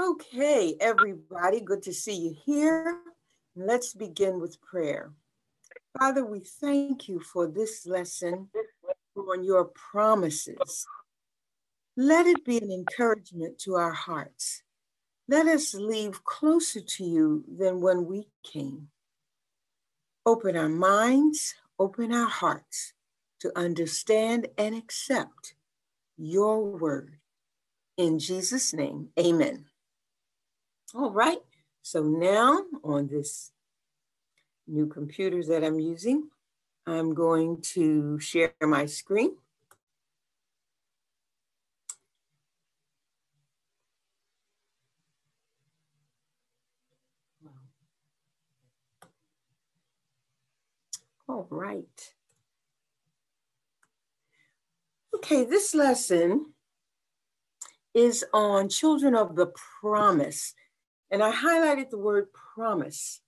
Okay, everybody, good to see you here. Let's begin with prayer. Father, we thank you for this lesson on your promises. Let it be an encouragement to our hearts. Let us leave closer to you than when we came. Open our minds, open our hearts to understand and accept your word. In Jesus' name, amen. All right, so now on this new computer that I'm using, I'm going to share my screen. All right. Okay, this lesson is on children of the promise. And I highlighted the word promise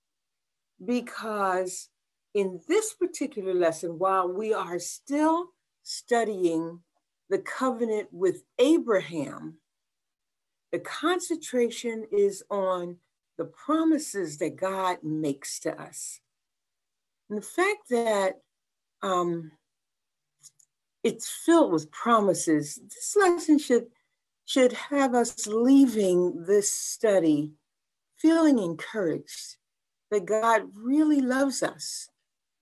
because in this particular lesson, while we are still studying the covenant with Abraham, the concentration is on the promises that God makes to us. And the fact that um, it's filled with promises, this lesson should, should have us leaving this study feeling encouraged that God really loves us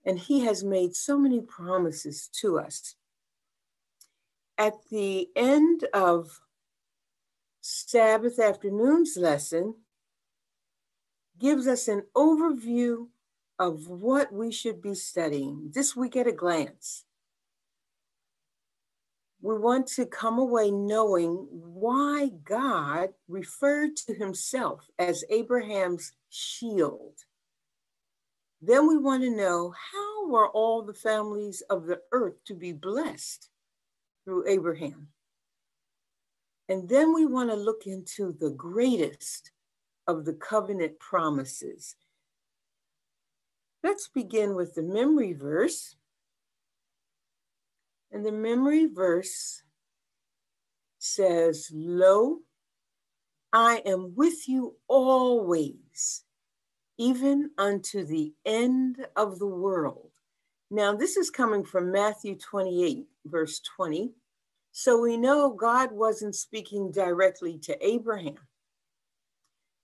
and He has made so many promises to us. At the end of Sabbath afternoon's lesson, gives us an overview of what we should be studying this week at a glance we want to come away knowing why God referred to himself as Abraham's shield. Then we want to know how were all the families of the earth to be blessed through Abraham? And then we want to look into the greatest of the covenant promises. Let's begin with the memory verse and the memory verse says, Lo, I am with you always, even unto the end of the world. Now, this is coming from Matthew 28, verse 20. So we know God wasn't speaking directly to Abraham.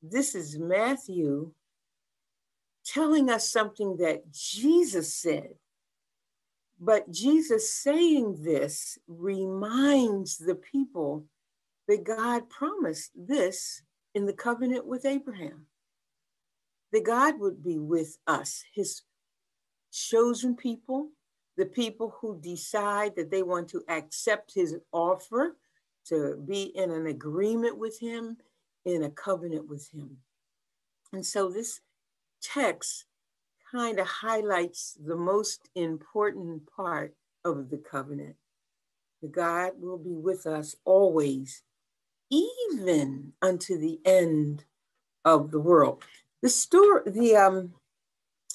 This is Matthew telling us something that Jesus said but Jesus saying this reminds the people that God promised this in the covenant with Abraham. That God would be with us, his chosen people, the people who decide that they want to accept his offer to be in an agreement with him, in a covenant with him. And so this text kind of highlights the most important part of the covenant. The God will be with us always, even unto the end of the world. The story, the um,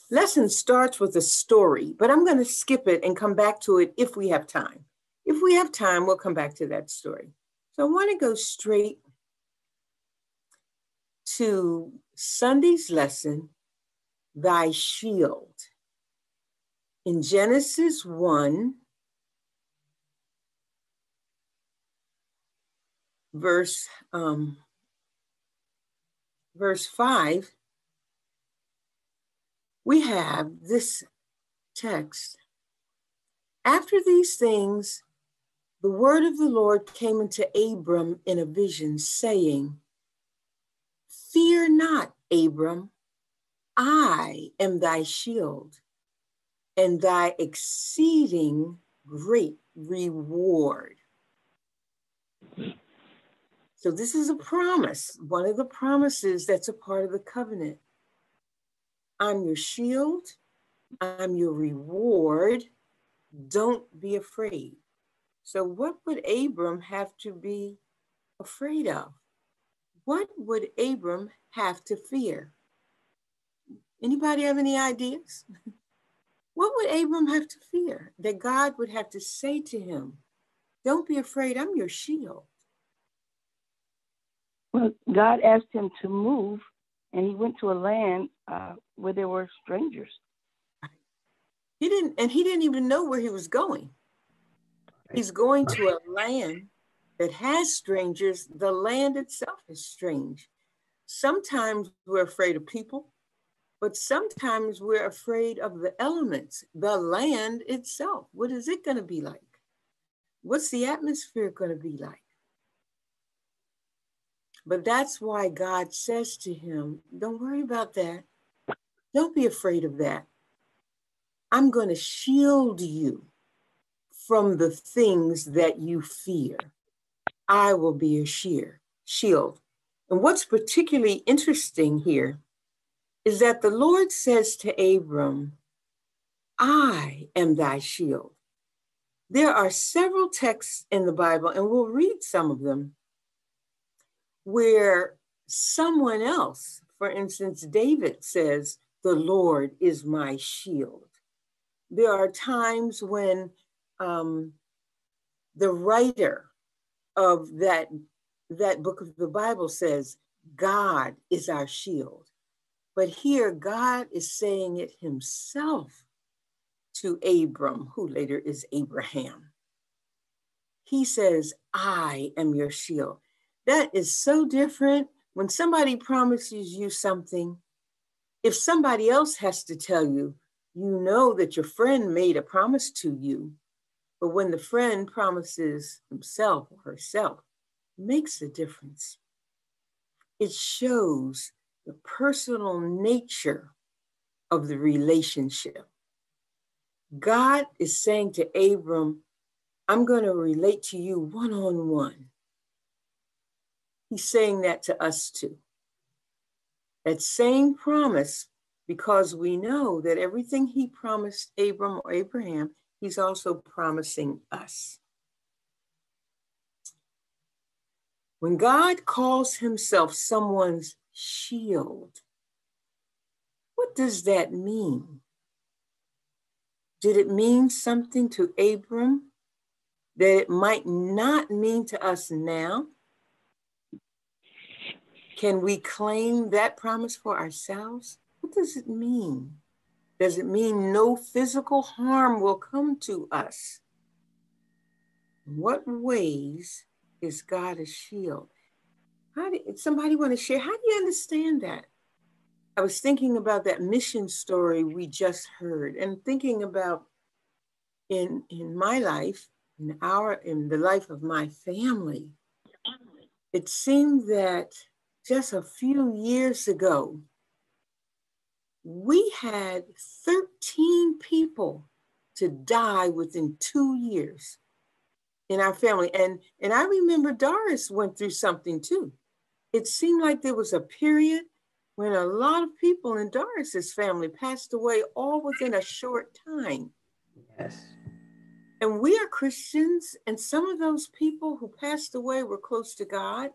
lesson starts with a story, but I'm going to skip it and come back to it if we have time. If we have time, we'll come back to that story. So I want to go straight to Sunday's lesson thy shield. In Genesis 1, verse, um, verse 5, we have this text. After these things, the word of the Lord came unto Abram in a vision, saying, Fear not, Abram, I am thy shield and thy exceeding great reward. So, this is a promise, one of the promises that's a part of the covenant. I'm your shield, I'm your reward. Don't be afraid. So, what would Abram have to be afraid of? What would Abram have to fear? Anybody have any ideas? What would Abram have to fear? That God would have to say to him, Don't be afraid, I'm your shield. Well, God asked him to move, and he went to a land uh, where there were strangers. He didn't, and he didn't even know where he was going. He's going to a land that has strangers. The land itself is strange. Sometimes we're afraid of people, but sometimes we're afraid of the elements, the land itself. What is it going to be like? What's the atmosphere going to be like? But that's why God says to him, Don't worry about that. Don't be afraid of that. I'm going to shield you from the things that you fear. I will be your sheer, shield. And what's particularly interesting here is that the Lord says to Abram, I am thy shield. There are several texts in the Bible, and we'll read some of them, where someone else, for instance, David says, The Lord is my shield. There are times when um, the writer of that, that book of the Bible says, God is our shield. But here, God is saying it himself to Abram, who later is Abraham. He says, I am your shield. That is so different when somebody promises you something. If somebody else has to tell you, you know that your friend made a promise to you. But when the friend promises himself or herself, it makes a difference. It shows the personal nature of the relationship. God is saying to Abram, I'm going to relate to you one on one. He's saying that to us too. That same promise, because we know that everything he promised Abram or Abraham, he's also promising us. When God calls himself someone's shield. What does that mean? Did it mean something to Abram that it might not mean to us now? Can we claim that promise for ourselves? What does it mean? Does it mean no physical harm will come to us? What ways is God a shield? How do somebody want to share? How do you understand that? I was thinking about that mission story we just heard and thinking about in in my life, in our in the life of my family. It seemed that just a few years ago, we had 13 people to die within two years in our family. And, and I remember Doris went through something too it seemed like there was a period when a lot of people in Doris's family passed away all within a short time. Yes. And we are Christians, and some of those people who passed away were close to God.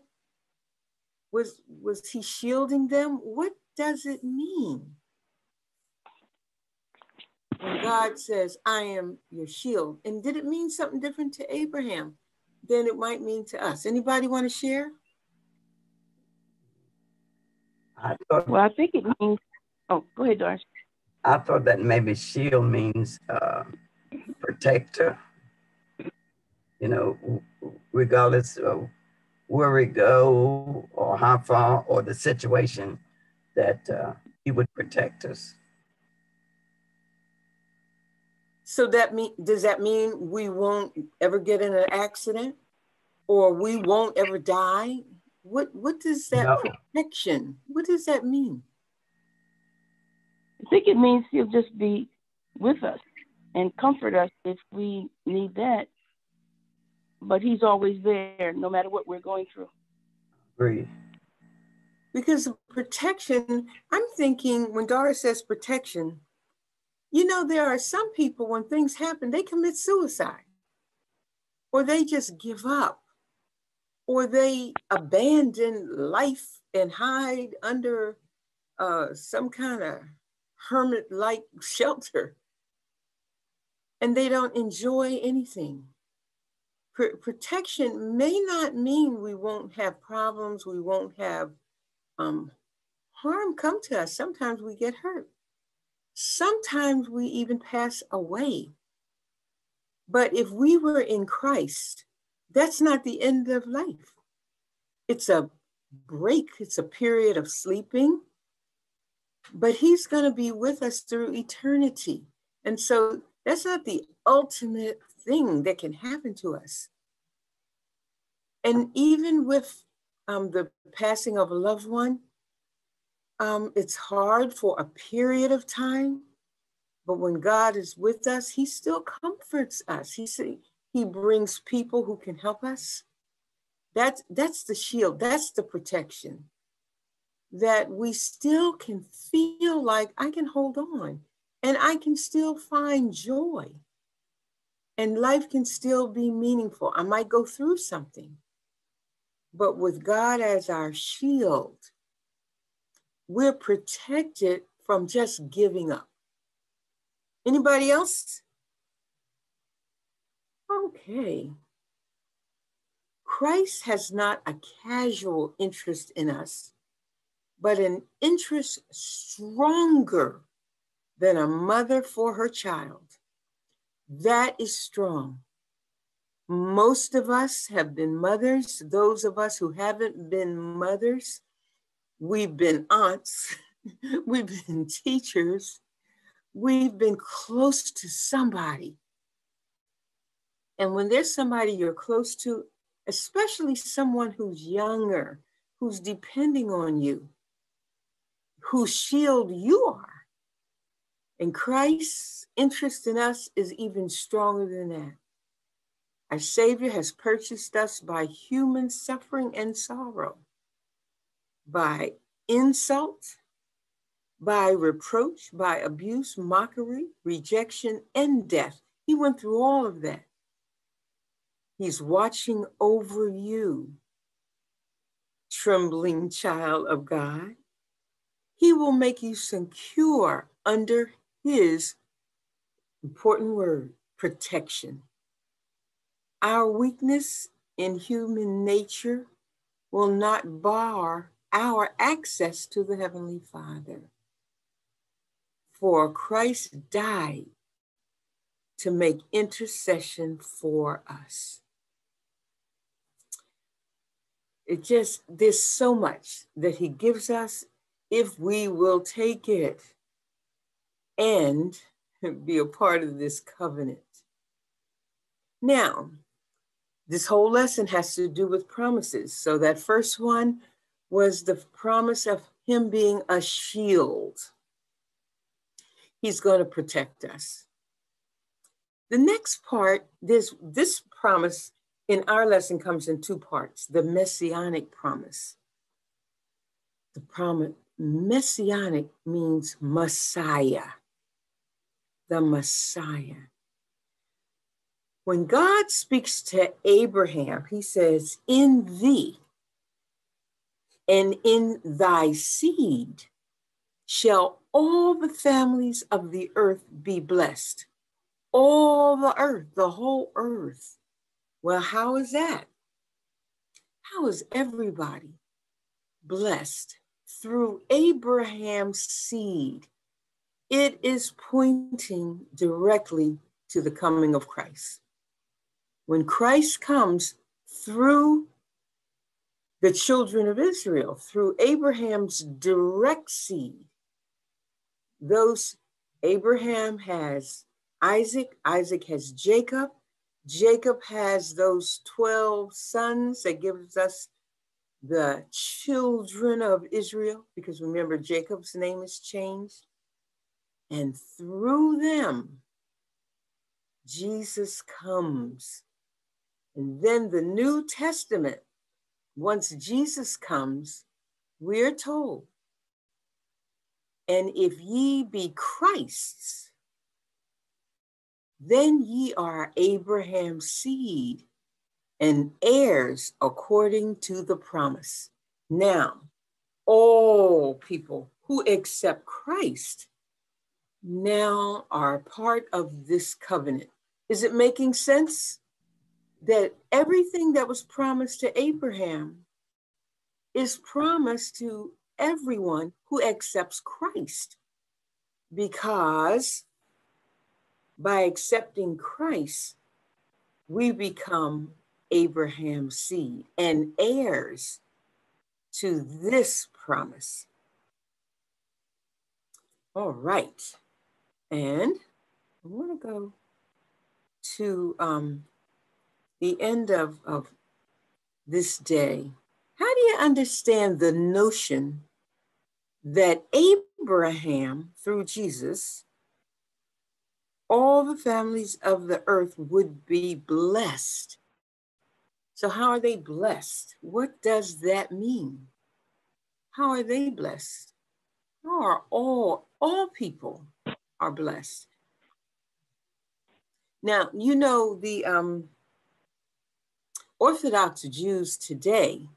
Was was he shielding them? What does it mean? When God says, I am your shield. And did it mean something different to Abraham than it might mean to us? Anybody want to share? I thought, well, I think it means. Oh, go ahead, Doris. I thought that maybe shield means uh, protector. You know, regardless of where we go or how far or the situation, that uh, He would protect us. So that mean does that mean we won't ever get in an accident, or we won't ever die? What what does that no. protection? What does that mean? I think it means he'll just be with us and comfort us if we need that. But he's always there, no matter what we're going through. Agree. Because protection, I'm thinking when Doris says protection, you know, there are some people when things happen, they commit suicide or they just give up or they abandon life and hide under uh, some kind of hermit like shelter and they don't enjoy anything. pr- protection may not mean we won't have problems, we won't have um, harm come to us. Sometimes we get hurt. Sometimes we even pass away. But if we were in Christ, that's not the end of life. It's a break, it's a period of sleeping, but He's going to be with us through eternity. And so that's not the ultimate thing that can happen to us. And even with um, the passing of a loved one, um, it's hard for a period of time, but when God is with us, He still comforts us. He He brings people who can help us. That's that's the shield. That's the protection. That we still can feel like I can hold on, and I can still find joy, and life can still be meaningful. I might go through something, but with God as our shield we're protected from just giving up. Anybody else? Okay. Christ has not a casual interest in us, but an interest stronger than a mother for her child. That is strong. Most of us have been mothers. Those of us who haven't been mothers, We've been aunts, we've been teachers, we've been close to somebody. And when there's somebody you're close to, especially someone who's younger, who's depending on you, whose shield you are, and Christ's interest in us is even stronger than that. Our Savior has purchased us by human suffering and sorrow by insult, by reproach, by abuse, mockery, rejection, and death. He went through all of that. He's watching over you, trembling child of God. He will make you secure under his important word, protection. Our weakness in human nature will not bar our access to the Heavenly Father. For Christ died to make intercession for us. It just, there's so much that He gives us if we will take it and be a part of this covenant. Now, this whole lesson has to do with promises. So, that first one was the promise of him being a shield. He's going to protect us. The next part, this, this promise in our lesson comes in two parts the messianic promise. The promise, messianic means Messiah, the Messiah. When God speaks to Abraham, he says, In thee, and in thy seed shall all the families of the earth be blessed. All the earth, the whole earth. Well, how is that? How is everybody blessed through Abraham's seed? It is pointing directly to the coming of Christ. When Christ comes through the children of Israel through Abraham's direct seed. Those Abraham has Isaac, Isaac has Jacob, Jacob has those 12 sons that gives us the children of Israel, because remember, Jacob's name is changed. And through them, Jesus comes. And then the New Testament once Jesus comes, we're told, and if ye be Christ's, then ye are Abraham's seed and heirs according to the promise. Now, all people who accept Christ now are part of this covenant. Is it making sense? that everything that was promised to Abraham is promised to everyone who accepts Christ. Because by accepting Christ, we become Abraham's seed and heirs to this promise. All right. And I want to go to um, the end of, of this day. How do you understand the notion that Abraham, through Jesus, all the families of the earth would be blessed? So, how are they blessed? What does that mean? How are they blessed? How are all, all people are blessed? Now, you know, the um, Orthodox Jews today,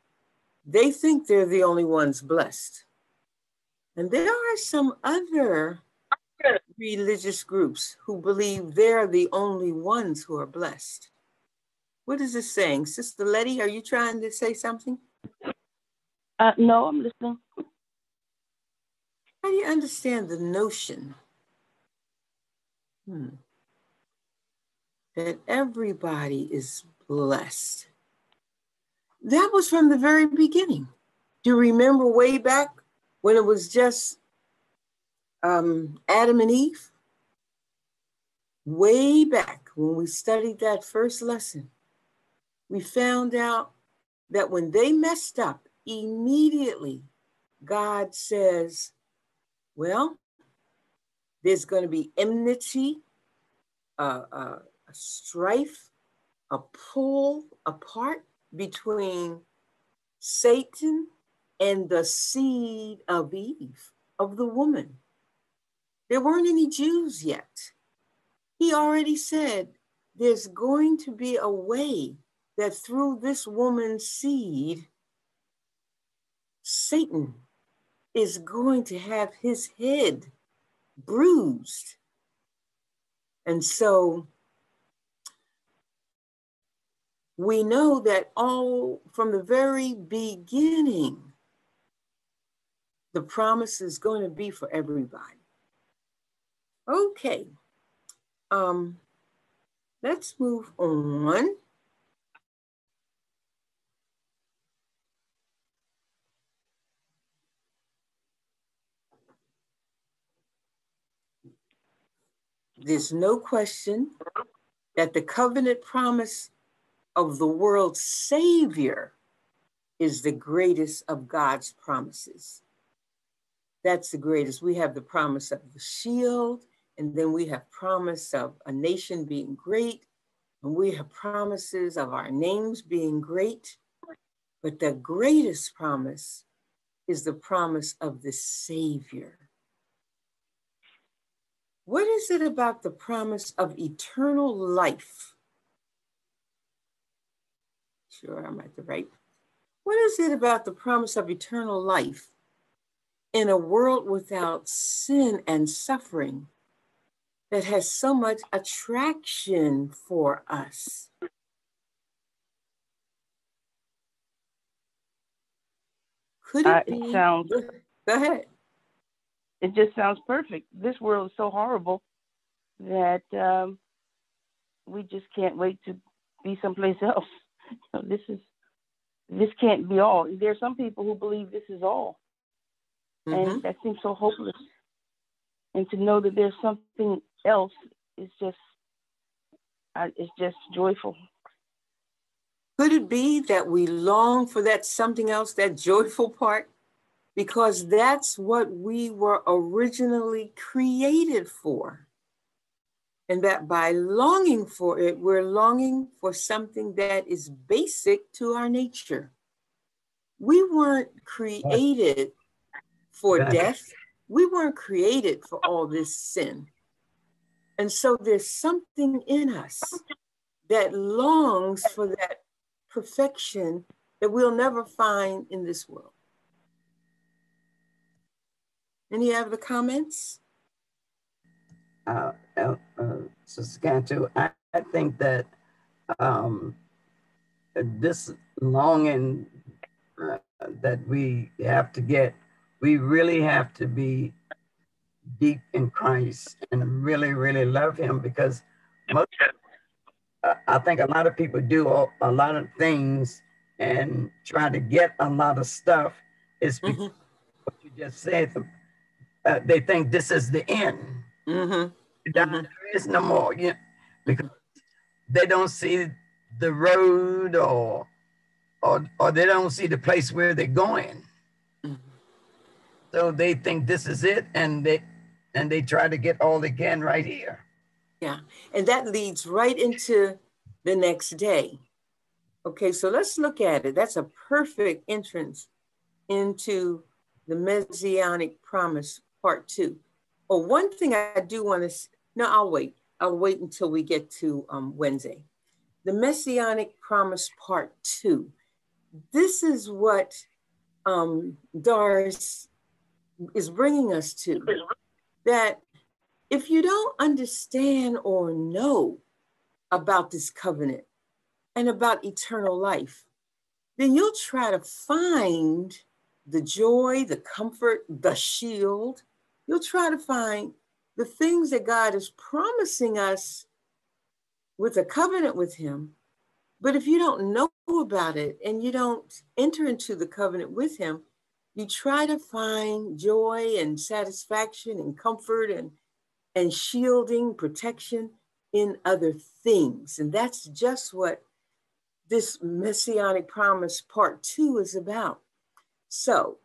they think they're the only ones blessed. And there are some other religious groups who believe they're the only ones who are blessed. What is this saying? Sister Letty, are you trying to say something? Uh, no, I'm listening. How do you understand the notion hmm, that everybody is blessed? That was from the very beginning. Do you remember way back when it was just um, Adam and Eve? Way back when we studied that first lesson, we found out that when they messed up, immediately God says, Well, there's going to be enmity, uh, uh, a strife, a pull apart between Satan and the seed of Eve, of the woman. There weren't any Jews yet. He already said there's going to be a way that through this woman's seed, Satan is going to have his head bruised. And so we know that all from the very beginning, the promise is going to be for everybody. Okay, um, let's move on. There's no question that the covenant promise of the world's Savior is the greatest of God's promises. That's the greatest. We have the promise of the shield, and then we have promise of a nation being great, and we have promises of our names being great. But the greatest promise is the promise of the Savior. What is it about the promise of eternal life sure I'm at the right. What is it about the promise of eternal life in a world without sin and suffering that has so much attraction for us? Could it, uh, it be? Sounds, Go ahead. It just sounds perfect. This world is so horrible that um, we just can't wait to be someplace else. this is this can't be all. There are some people who believe this is all, mm-hmm. and that seems so hopeless. And to know that there's something else is just uh, it's just joyful. Could it be that we long for that something else, that joyful part? Because that's what we were originally created for and that by longing for it, we're longing for something that is basic to our nature. We weren't created for death, we weren't created for all this sin. And so there's something in us that longs for that perfection that we'll never find in this world. Any other comments? uh, uh, uh, Sister I, I think that um, this longing uh, that we have to get, we really have to be deep in Christ and really, really love Him because most, uh, I think a lot of people do a, lot of things and try to get a lot of stuff. Is mm-hmm. what you just said. Uh, they think this is the end. Mm-hmm. Mm-hmm. There is no more. Yeah, because they don't see the road or or or they don't see the place where they're going. Mm-hmm. So they think this is it, and they and they try to get old again right here. Yeah, and that leads right into the next day. Okay, so let's look at it. That's a perfect entrance into the Messianic promise part two. Oh, one thing I do want to, no, I'll wait. I'll wait until we get to um, Wednesday. The Messianic promise part two. This is what um, is bringing us to that if you don't understand or know about this covenant and about eternal life, then you'll try to find the joy, the comfort, the shield. You'll try to find the things that God is promising us with a covenant with Him. But if you don't know about it and you don't enter into the covenant with Him, you try to find joy and satisfaction and comfort and, and shielding, protection in other things. And that's just what this messianic promise part two is about. So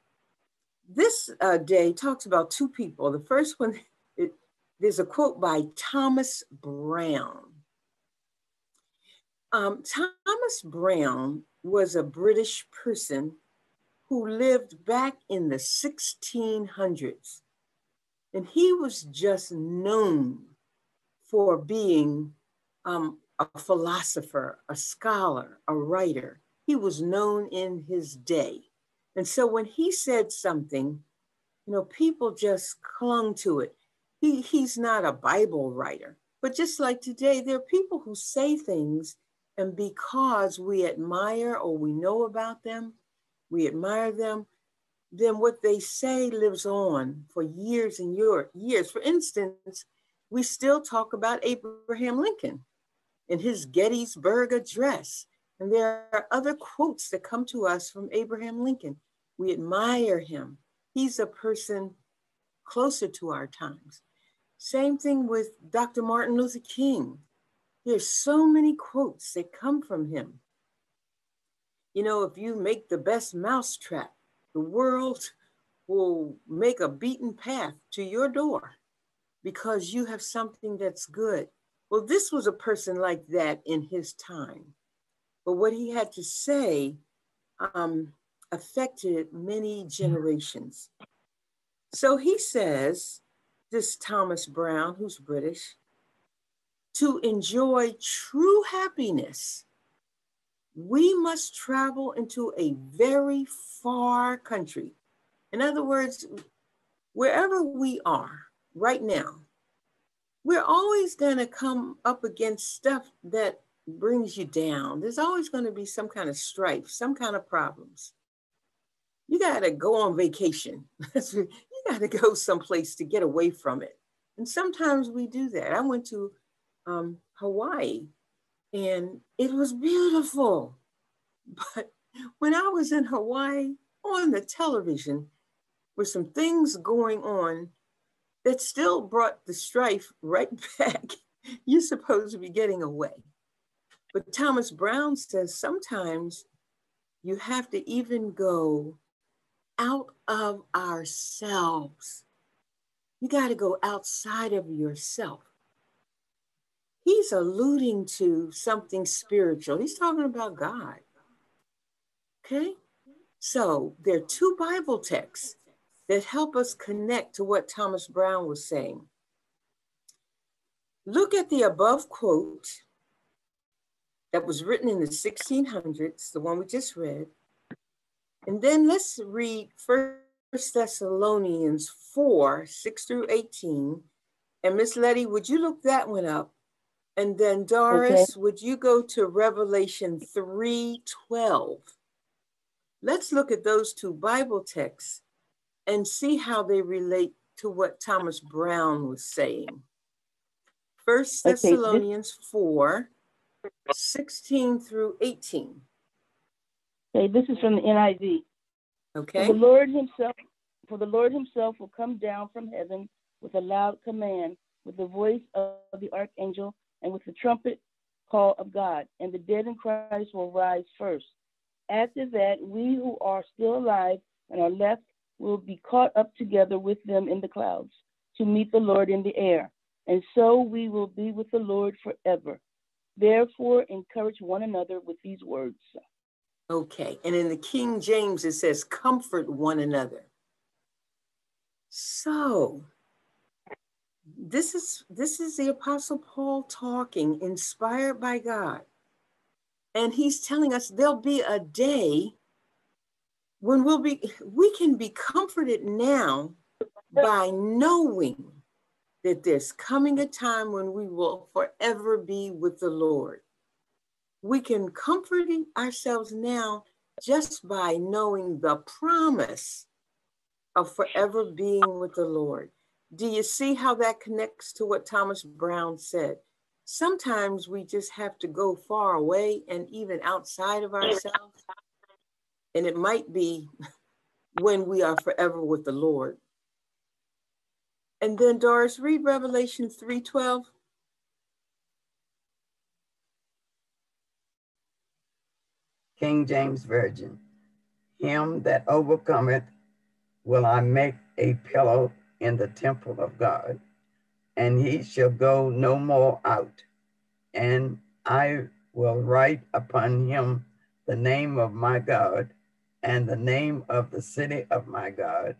this uh, day talks about two people. The first one, it, there's a quote by Thomas Browne. Um, Thomas Browne was a British person who lived back in the 1600s. And he was just known for being um, a philosopher, a scholar, a writer. He was known in his day. And so when he said something, you know, people just clung to it. He, he's not a Bible writer, but just like today, there are people who say things, and because we admire or we know about them, we admire them, then what they say lives on for years and years. For instance, we still talk about Abraham Lincoln in his Gettysburg Address. And there are other quotes that come to us from Abraham Lincoln. We admire him. He's a person closer to our times. Same thing with Dr. Martin Luther King. There's so many quotes that come from him. You know, if you make the best mousetrap, the world will make a beaten path to your door because you have something that's good. Well, this was a person like that in his time. But what he had to say um, affected many generations. So he says, this Thomas Browne, who's British, to enjoy true happiness we must travel into a very far country. In other words, wherever we are right now, we're always going to come up against stuff that brings you down. There's always going to be some kind of strife, some kind of problems. You got to go on vacation. you got to go someplace to get away from it. And sometimes we do that. I went to um, Hawaii and it was beautiful. But when I was in Hawaii on the television, with some things going on that still brought the strife right back. You're supposed to be getting away. But Thomas Browne says sometimes you have to even go out of ourselves. You got to go outside of yourself he's alluding to something spiritual. He's talking about God. Okay? So there are two Bible texts that help us connect to what Thomas Browne was saying. Look at the above quote that was written in the 1600s, the one we just read. And then let's read First Thessalonians 4 6 through 18. And Miss Letty, would you look that one up? And then Doris, okay. would you go to Revelation 3:12? Let's look at those two Bible texts and see how they relate to what Thomas Browne was saying. First Thessalonians okay. 4, 16 through 18. Okay, this is from the NIV. Okay. For the Lord himself, for the Lord himself will come down from heaven with a loud command, with the voice of the archangel, and with the trumpet call of God, and the dead in Christ will rise first. After that, we who are still alive and are left will be caught up together with them in the clouds to meet the Lord in the air, and so we will be with the Lord forever. Therefore, encourage one another with these words. Okay, and in the King James it says, comfort one another. So, this is this is the apostle paul talking inspired by god. And he's telling us there'll be a day when we'll be we can be comforted now by knowing that there's coming a time when we will forever be with the lord. We can comfort ourselves now just by knowing the promise of forever being with the lord do you see how that connects to what Thomas Browne said? Sometimes we just have to go far away and even outside of ourselves. And it might be when we are forever with the Lord. And then Doris, read Revelation 3:12. King James Version. Him that overcometh will I make a pillow in the temple of God, and he shall go no more out. And I will write upon him the name of my God and the name of the city of my God,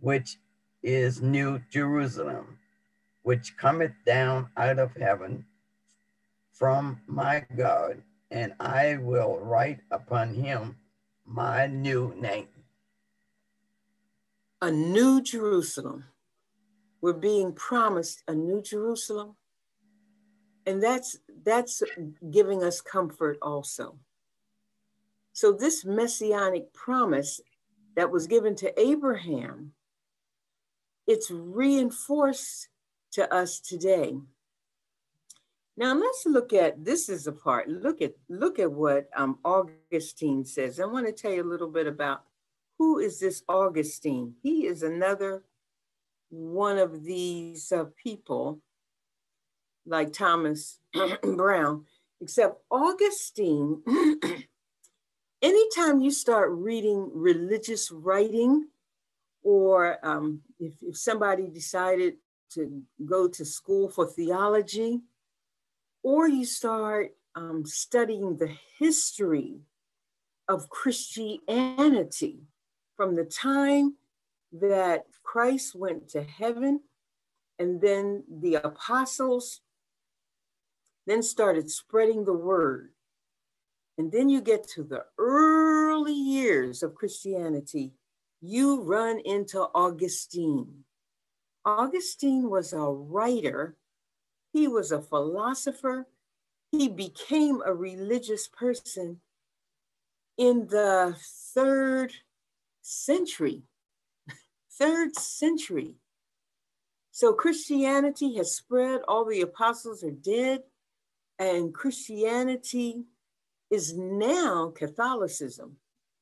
which is New Jerusalem, which cometh down out of heaven from my God, and I will write upon him my new name. A new Jerusalem we're being promised a new Jerusalem. And that's that's giving us comfort also. So this messianic promise that was given to Abraham, it's reinforced to us today. Now let's look at this is a part. Look at look at what um, Augustine says. I want to tell you a little bit about who is this Augustine. He is another one of these uh, people, like Thomas Browne, except Augustine, anytime you start reading religious writing, or um, if, if somebody decided to go to school for theology, or you start um, studying the history of Christianity from the time that Christ went to heaven and then the apostles then started spreading the word. And then you get to the early years of Christianity, you run into Augustine. Augustine was a writer, he was a philosopher, he became a religious person in the third century third century. So Christianity has spread, all the apostles are dead, and Christianity is now Catholicism.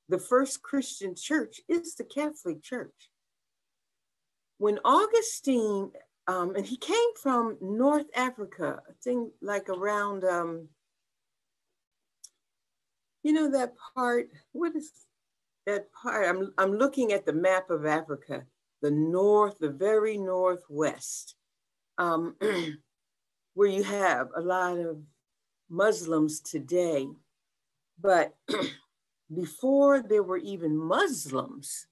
The first Christian church is the Catholic Church. When Augustine, um, and he came from North Africa, I think like around, um, you know, that part, what is that part, I'm, I'm looking at the map of Africa, the north, the very northwest, um, where you have a lot of Muslims today. But before there were even Muslims,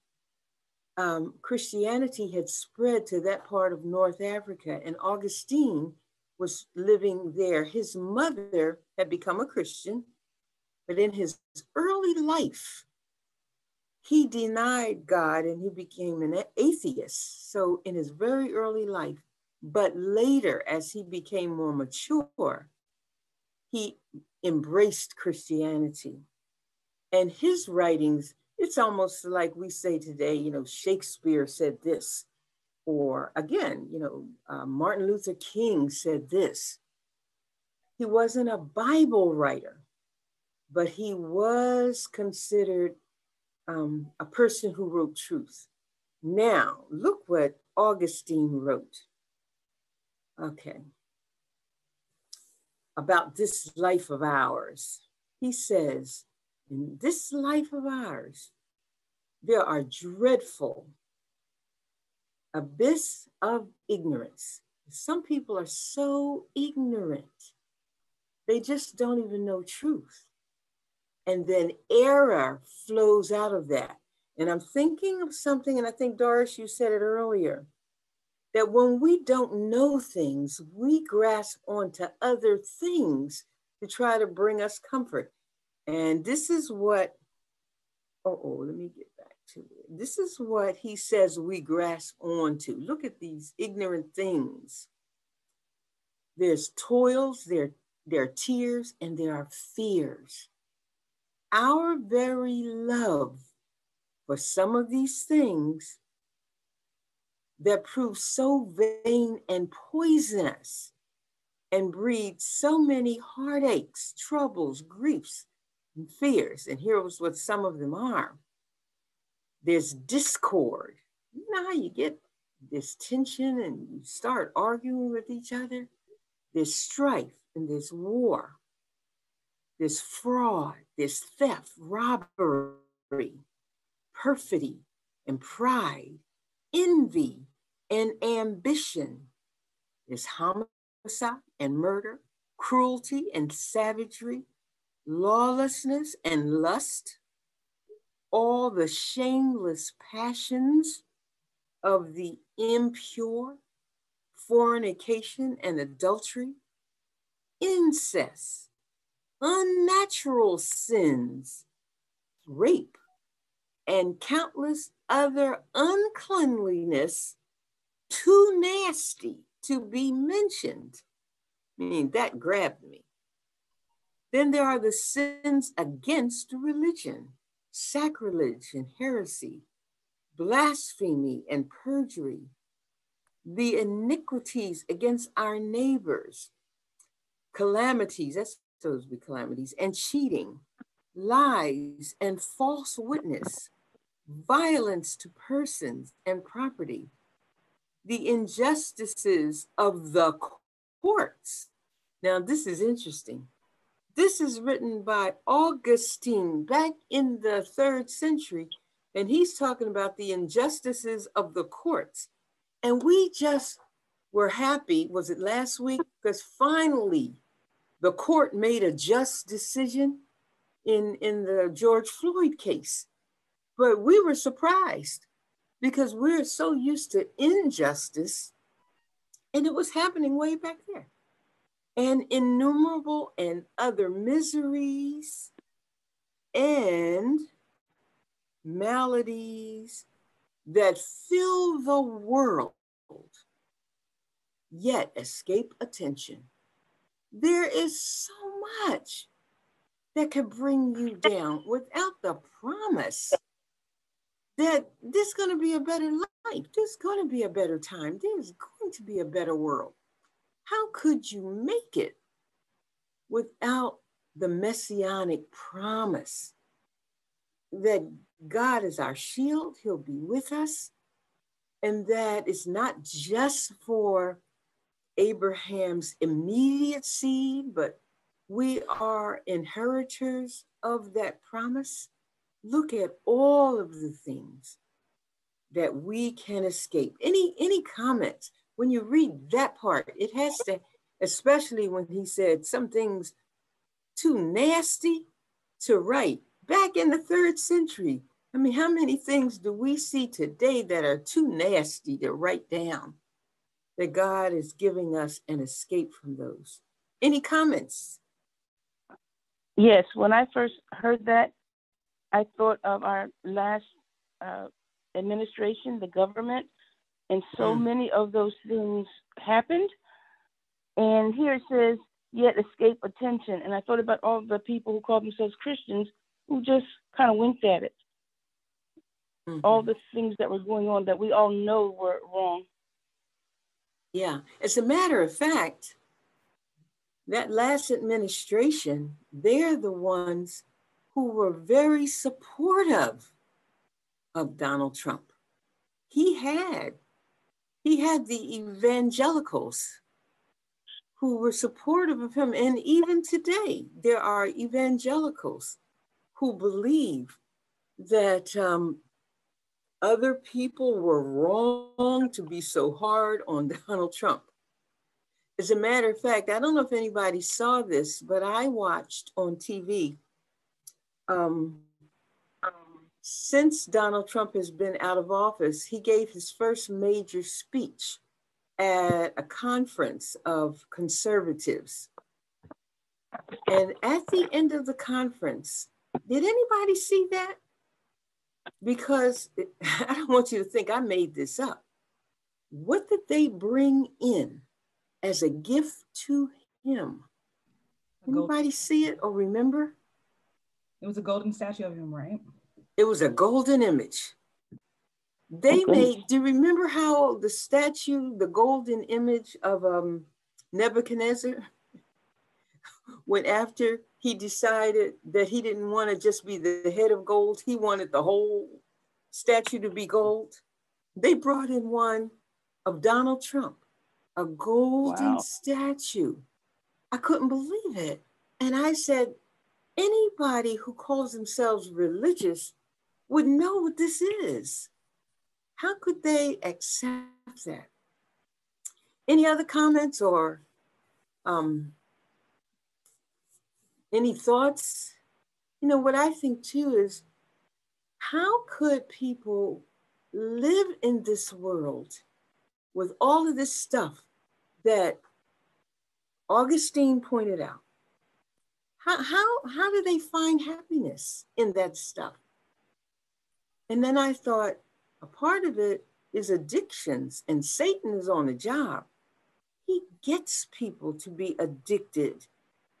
um, Christianity had spread to that part of North Africa, and Augustine was living there. His mother had become a Christian, but in his early life, he denied God and he became an atheist. So in his very early life, but later, as he became more mature, he embraced Christianity. And his writings, it's almost like we say today, you know, Shakespeare said this, or again, you know, uh, Martin Luther King said this. He wasn't a Bible writer, but he was considered um, a person who wrote truth. Now, look what Augustine wrote. Okay. About this life of ours. He says, in this life of ours, there are dreadful abyss of ignorance. Some people are so ignorant, they just don't even know truth. And then error flows out of that. And I'm thinking of something, and I think, Doris, you said it earlier that when we don't know things, we grasp onto other things to try to bring us comfort. And this is what, oh, let me get back to it. This is what he says we grasp onto. Look at these ignorant things. There's toils, there, there are tears, and there are fears. Our very love for some of these things that prove so vain and poisonous and breed so many heartaches, troubles, griefs, and fears. And here's what some of them are there's discord. You know how you get this tension and you start arguing with each other? There's strife and there's war. There's fraud, there's theft, robbery, perfidy, and pride, envy, and ambition. There's homicide and murder, cruelty and savagery, lawlessness and lust, all the shameless passions of the impure, fornication and adultery, incest, unnatural sins, rape, and countless other uncleanliness too nasty to be mentioned. I mean, that grabbed me. Then there are the sins against religion, sacrilege and heresy, blasphemy and perjury, the iniquities against our neighbors, calamities, that's those be calamities, and cheating, lies and false witness, violence to persons and property, the injustices of the courts. Now, this is interesting. This is written by Augustine back in the third century, and he's talking about the injustices of the courts. And we just were happy, was it last week? Because finally the court made a just decision in, in the George Floyd case. But we were surprised because we're so used to injustice, and it was happening way back there. And innumerable and other miseries and maladies that fill the world, yet escape attention. There is so much that can bring you down without the promise that this is going to be a better life. There's going to be a better time. There's going to be a better world. How could you make it without the messianic promise that God is our shield, He'll be with us, and that it's not just for Abraham's immediate seed, but we are inheritors of that promise look at all of the things that we can escape. Any any comments when you read that part? It has to, especially when he said some things too nasty to write back in the third century. I mean, how many things do we see today that are too nasty to write down? That God is giving us an escape from those. Any comments? Yes, when I first heard that, I thought of our last uh, administration, the government, and so mm. many of those things happened. And here it says, yet escape attention. And I thought about all the people who call themselves Christians who just kind of winked at it. Mm-hmm. All the things that were going on that we all know were wrong. Yeah. As a matter of fact, that last administration, they're the ones who were very supportive of Donald Trump. He had, he had the evangelicals who were supportive of him. And even today, there are evangelicals who believe that um, other people were wrong to be so hard on Donald Trump. As a matter of fact, I don't know if anybody saw this, but I watched on TV. Um, since Donald Trump has been out of office, he gave his first major speech at a conference of conservatives. And at the end of the conference, did anybody see that? Because I don't want you to think I made this up. What did they bring in as a gift to him? Anybody see it or remember? It was a golden statue of him, right? It was a golden image. They okay. made, do you remember how the statue, the golden image of um, Nebuchadnezzar, went after he decided that he didn't want to just be the head of gold, he wanted the whole statue to be gold? They brought in one of Donald Trump, a golden wow. statue. I couldn't believe it. And I said, anybody who calls themselves religious would know what this is. How could they accept that? Any other comments or um, any thoughts? You know, what I think too is how could people live in this world with all of this stuff that Augustine pointed out? How, how, how do they find happiness in that stuff? And then I thought, a part of it is addictions, and Satan is on the job. He gets people to be addicted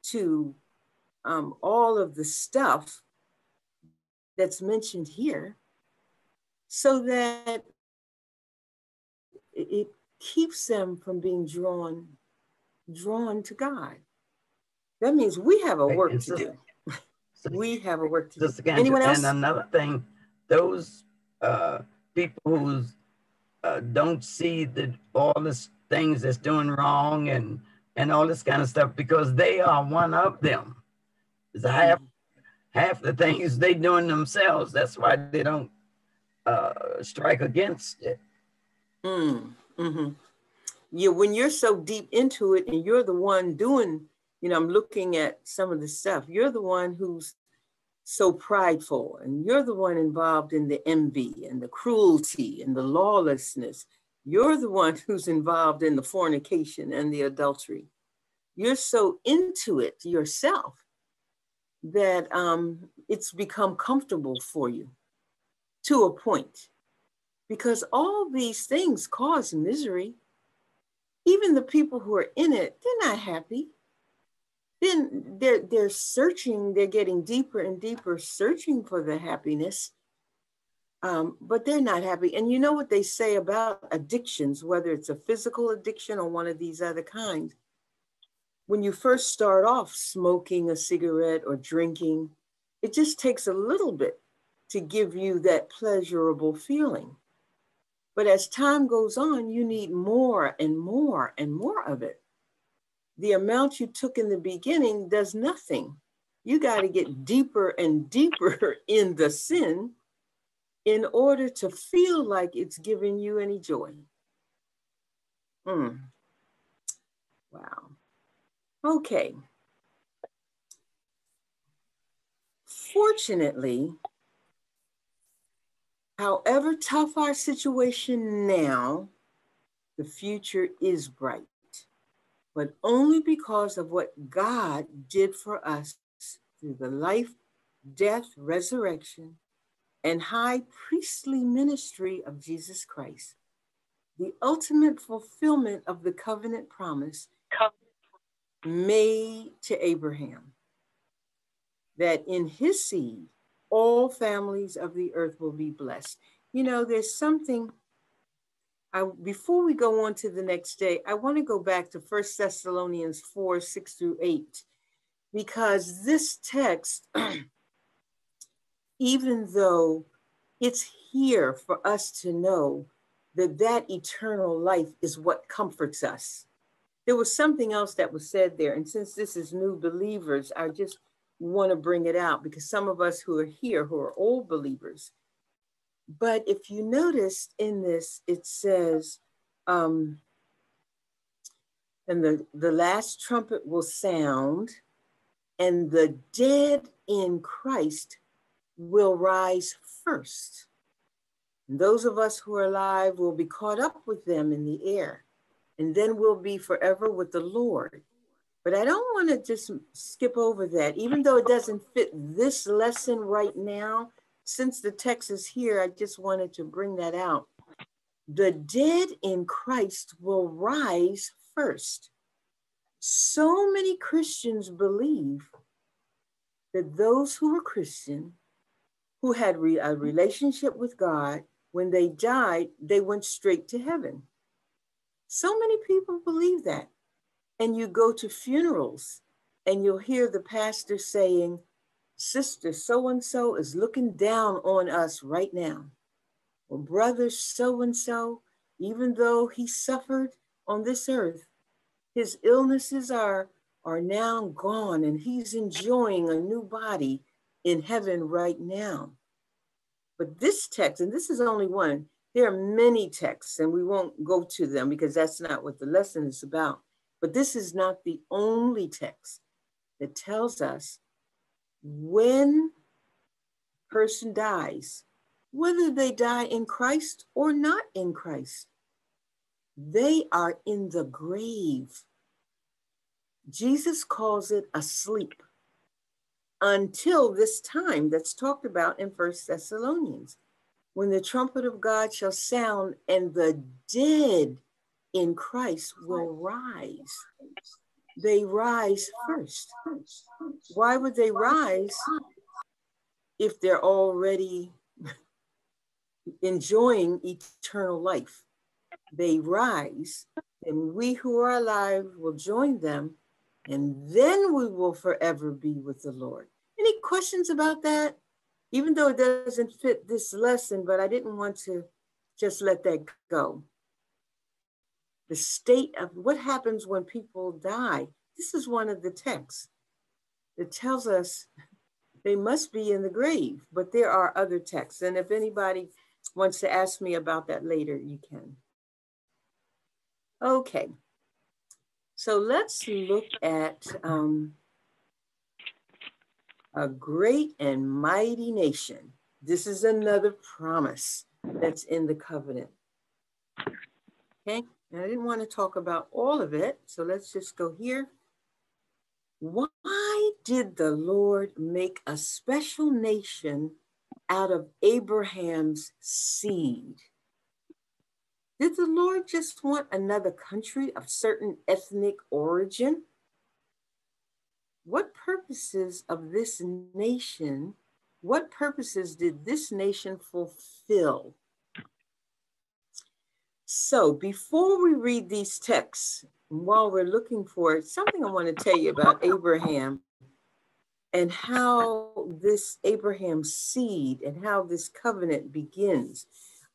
to um, all of the stuff that's mentioned here so that it keeps them from being drawn drawn to God. That means we have a work to do. we have a work to do. Anyone else? And another thing, those uh, people who uh, don't see the all the things that's doing wrong and and all this kind of stuff because they are one of them. It's half half the things they doing themselves. That's why they don't uh, strike against it. Mm, mm-hmm. Yeah, when you're so deep into it and you're the one doing, you know, I'm looking at some of the stuff. You're the one who's so prideful, and you're the one involved in the envy and the cruelty and the lawlessness. You're the one who's involved in the fornication and the adultery. You're so into it yourself that um, it's become comfortable for you to a point. Because all these things cause misery. Even the people who are in it, they're not happy. Then they're they're searching they're getting deeper and deeper searching for the happiness. Um, but they're not happy. And you know what they say about addictions whether it's a physical addiction or one of these other kinds when you first start off smoking a cigarette or drinking it just takes a little bit to give you that pleasurable feeling but as time goes on you need more and more and more of it the amount you took in the beginning does nothing. You got to get deeper and deeper in the sin in order to feel like it's giving you any joy. Hmm. Wow. Okay. Fortunately, however tough our situation now, the future is bright but only because of what God did for us through the life, death, resurrection, and high priestly ministry of Jesus Christ, the ultimate fulfillment of the covenant promise made to Abraham that in his seed, all families of the earth will be blessed. You know, there's something, I, before we go on to the next day, I want to go back to First Thessalonians 4 6 through 8, because this text, even though it's here for us to know that that eternal life is what comforts us. There was something else that was said there. And since this is new believers, I just want to bring it out because some of us who are here who are old believers. But if you noticed in this, it says, um, and the, the last trumpet will sound, and the dead in Christ will rise first. And those of us who are alive will be caught up with them in the air, and then we'll be forever with the Lord. But I don't want to just skip over that, even though it doesn't fit this lesson right now. Since the text is here, I just wanted to bring that out. The dead in Christ will rise first. So many Christians believe that those who were Christian, who had a relationship with God, when they died, they went straight to heaven. So many people believe that and you go to funerals and you'll hear the pastor saying, Sister so and so is looking down on us right now. Or brother so and so, even though he suffered on this earth, his illnesses are, are now gone and he's enjoying a new body in heaven right now. But this text, and this is only one, there are many texts, and we won't go to them because that's not what the lesson is about. But this is not the only text that tells us when person dies, whether they die in Christ or not in Christ, they are in the grave. Jesus calls it a sleep until this time that's talked about in First Thessalonians, when the trumpet of God shall sound and the dead in Christ will rise. They rise first. Why would they rise if they're already enjoying eternal life? They rise, and we who are alive will join them, and then we will forever be with the Lord. Any questions about that? Even though it doesn't fit this lesson, but I didn't want to just let that go the state of what happens when people die. This is one of the texts that tells us they must be in the grave, but there are other texts. And if anybody wants to ask me about that later, you can. Okay, so let's look at um, a great and mighty nation. This is another promise that's in the covenant. Okay, and I didn't want to talk about all of it, so let's just go here. Why did the Lord make a special nation out of Abraham's seed? Did the Lord just want another country of certain ethnic origin? What purposes of this nation, what purposes did this nation fulfill? So before we read these texts, while we're looking for it, something I want to tell you about Abraham and how this Abraham seed and how this covenant begins.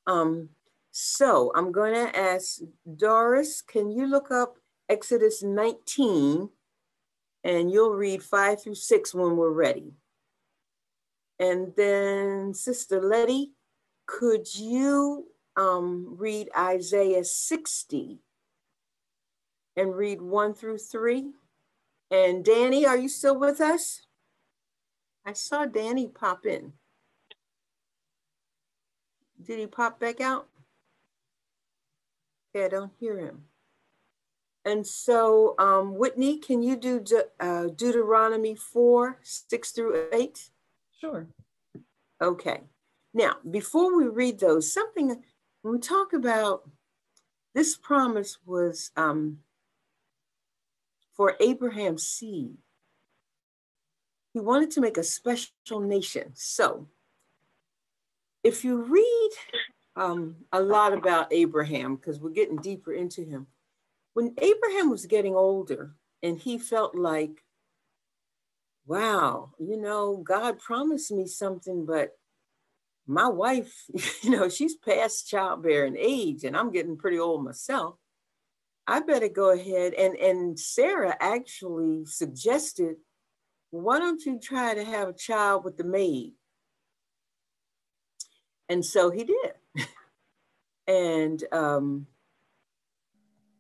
Um, so I'm going to ask Doris, can you look up Exodus 19 and you'll read five through six when we're ready. And then Sister Letty, could you um, read Isaiah 60 and read one through three. And Danny, are you still with us? I saw Danny pop in. Did he pop back out? Okay, I don't hear him. And so, um, Whitney, can you do De uh, Deuteronomy 4, 6 through 8? Sure. Okay. Now, before we read those, something when we talk about this promise was um, for Abraham's seed. He wanted to make a special nation. So, if you read um, a lot about Abraham, because we're getting deeper into him, when Abraham was getting older and he felt like, wow, you know, God promised me something, but my wife, you know, she's past childbearing age and I'm getting pretty old myself. I better go ahead. And, and Sarah actually suggested, why don't you try to have a child with the maid? And so he did. and um,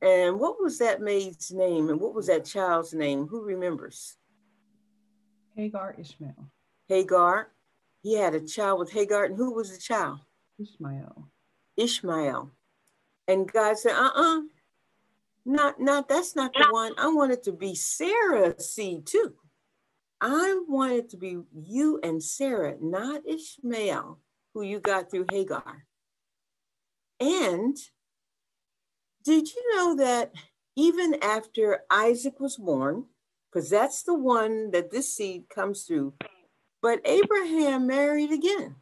and what was that maid's name? And what was that child's name? Who remembers? Hagar Ishmael. Hagar. He had a child with Hagar. And who was the child? Ishmael. Ishmael. And God said, uh-uh. Not, not, that's not the one. I want it to be Sarah's seed too. I want it to be you and Sarah, not Ishmael, who you got through Hagar. And did you know that even after Isaac was born, because that's the one that this seed comes through, but Abraham married again.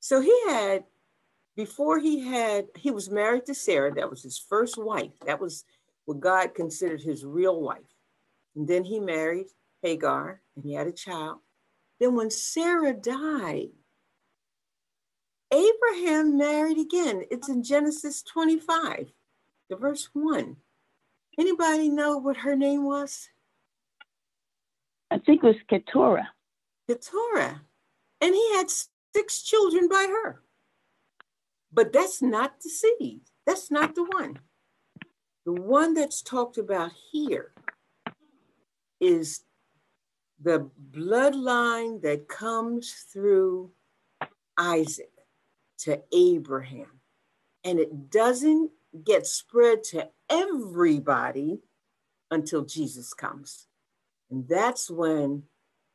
So he had before he had, he was married to Sarah. That was his first wife. That was what God considered his real wife. And then he married Hagar and he had a child. Then when Sarah died, Abraham married again. It's in Genesis 25, the verse 1. Anybody know what her name was? I think it was Keturah. Keturah. And he had six children by her. But that's not the seed. That's not the one. The one that's talked about here is the bloodline that comes through Isaac to Abraham. And it doesn't get spread to everybody until Jesus comes. And that's when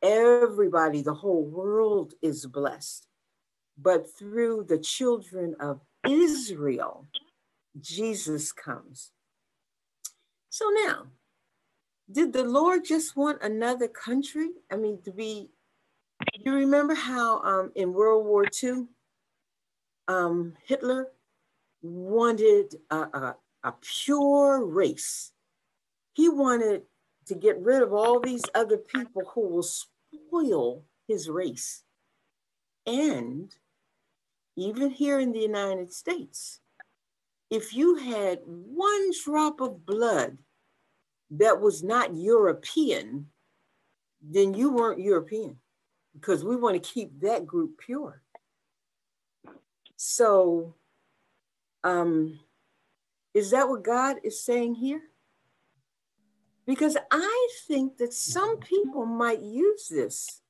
everybody, the whole world is blessed but through the children of Israel, Jesus comes. So now, did the Lord just want another country? I mean, to be, you remember how um, in World War II, um, Hitler wanted a, a, a pure race. He wanted to get rid of all these other people who will spoil his race. And even here in the United States, if you had one drop of blood that was not European, then you weren't European because we want to keep that group pure. So, um, is that what God is saying here? Because I think that some people might use this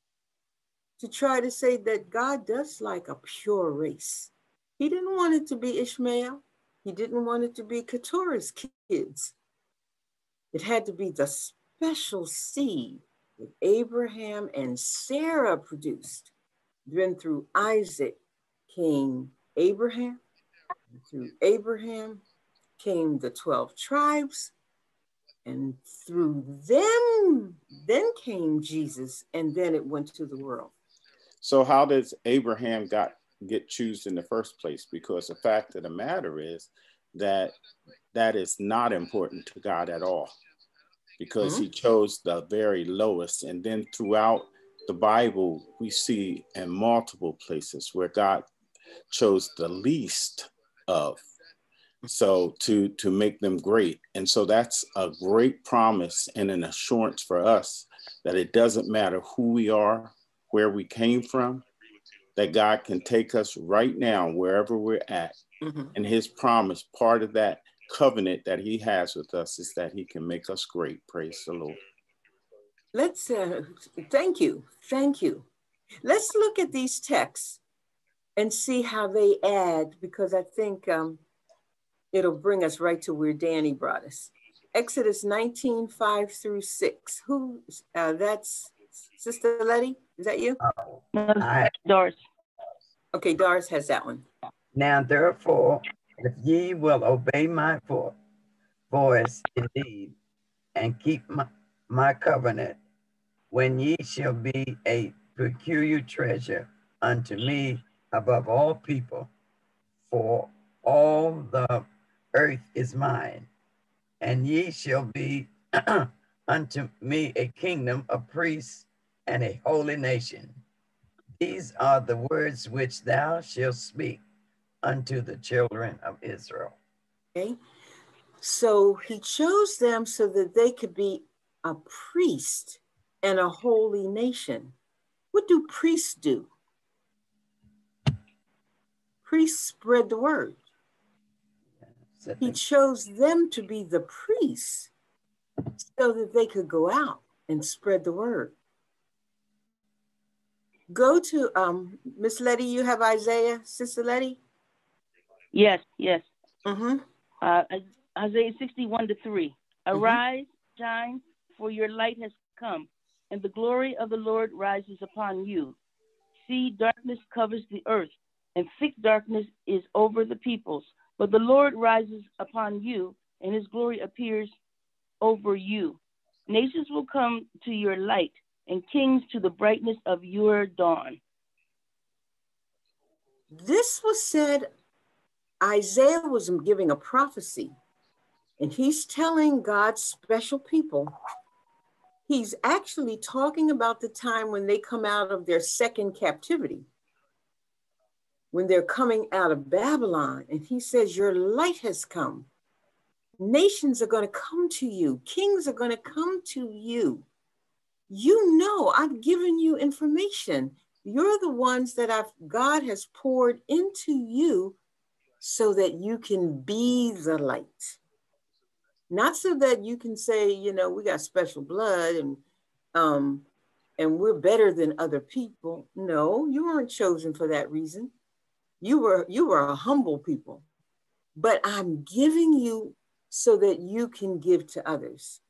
to try to say that God does like a pure race. He didn't want it to be Ishmael. He didn't want it to be Keturah's kids. It had to be the special seed that Abraham and Sarah produced. Then through Isaac came Abraham. Through Abraham came the 12 tribes. And through them, then came Jesus, and then it went to the world. So how does Abraham got get chosen in the first place? Because the fact of the matter is that that is not important to God at all, because mm-hmm. He chose the very lowest. And then throughout the Bible, we see in multiple places where God chose the least of so to to make them great and so that's a great promise and an assurance for us that it doesn't matter who we are where we came from, that God can take us right now, wherever we're at. Mm-hmm. And his promise, part of that covenant that he has with us is that he can make us great. Praise the Lord. Let's, uh, thank you. Thank you. Let's look at these texts and see how they add, because I think um, it'll bring us right to where Danny brought us. Exodus 19, 5 through 6. Who, uh, that's Sister Letty? Is that you? No, I, Doris. Okay, Doris has that one. Now, therefore, if ye will obey my vo- voice indeed, and keep my, my covenant when ye shall be a peculiar treasure unto me above all people, for all the earth is mine, and ye shall be unto me a kingdom of priests and a holy nation. These are the words which thou shalt speak unto the children of Israel. Okay. So he chose them so that they could be a priest and a holy nation. What do priests do? Priests spread the word. He chose them to be the priests so that they could go out and spread the word. Go to um, Miss Letty. You have Isaiah, Sister Letty. Yes, yes. Mm-hmm. Uh, Isaiah 61 to 3. Arise, mm-hmm. shine, for your light has come, and the glory of the Lord rises upon you. See, darkness covers the earth, and thick darkness is over the peoples. But the Lord rises upon you, and his glory appears over you. Nations will come to your light, and kings to the brightness of your dawn. This was said, Isaiah was giving a prophecy, and he's telling God's special people. He's actually talking about the time when they come out of their second captivity, when they're coming out of Babylon. And he says, Your light has come. Nations are going to come to you, kings are going to come to you you know I've given you information. You're the ones that I've God has poured into you so that you can be the light. Not so that you can say, you know, we got special blood and um and we're better than other people. No, you weren't chosen for that reason. You were you were a humble people. But I'm giving you so that you can give to others.